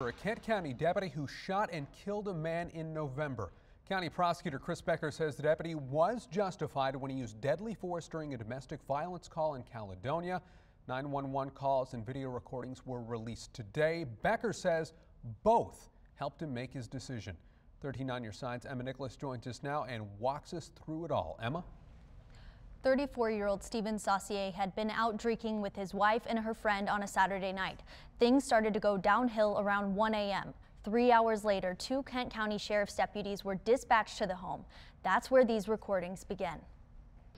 A Kent County deputy who shot and killed a man in November. County prosecutor Chris Becker says the deputy was justified when he used deadly force during a domestic violence call in Caledonia. 911 calls and video recordings were released today. Becker says both helped him make his decision. 13 on your sides, Emma Nicholas joins us now and walks us through it all. Emma? 34-year-old Stephen Saucier had been out drinking with his wife and her friend on a Saturday night. Things started to go downhill around 1 a.m. Three hours later, two Kent County Sheriff's deputies were dispatched to the home. That's where these recordings begin.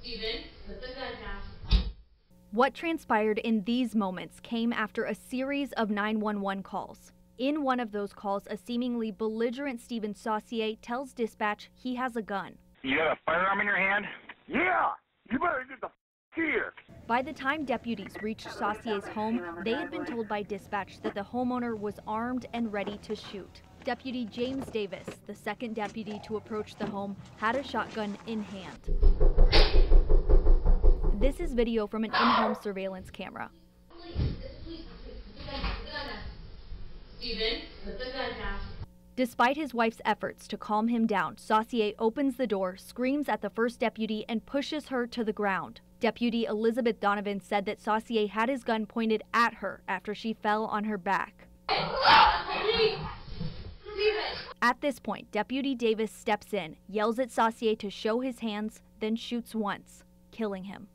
Stephen, put the gun down. What transpired in these moments came after a series of 911 calls. In one of those calls, a seemingly belligerent Stephen Saucier tells dispatch he has a gun. You got a firearm in your hand? Yeah, you better get the f- here. By the time deputies reached Saucier's home, they had been told by dispatch that the homeowner was armed and ready to shoot. Deputy James Davis, the second deputy to approach the home, had a shotgun in hand. This is video from an in-home surveillance camera. Please, please, put the gun down, put the gun down. Stephen, put the gun down. Despite his wife's efforts to calm him down, Saucier opens the door, screams at the first deputy, and pushes her to the ground. Deputy Elizabeth Donovan said that Saucier had his gun pointed at her after she fell on her back. At this point, Deputy Davis steps in, yells at Saucier to show his hands, then shoots once, killing him.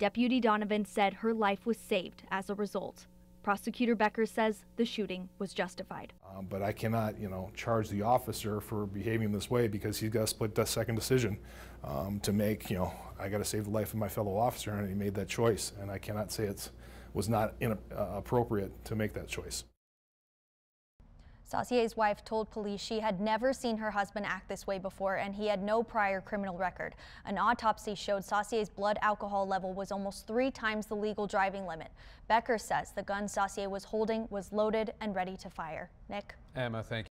Deputy Donovan said her life was saved as a result. Prosecutor Becker says the shooting was justified. Um, but I cannot, you know, charge the officer for behaving this way because he's got a split second decision um, to make. You know, I got to save the life of my fellow officer, and he made that choice, and I cannot say it was not in, uh, appropriate to make that choice. Saucier's wife told police she had never seen her husband act this way before and he had no prior criminal record. An autopsy showed Saucier's blood alcohol level was almost three times the legal driving limit. Becker says the gun Saucier was holding was loaded and ready to fire. Nick? Emma, thank you.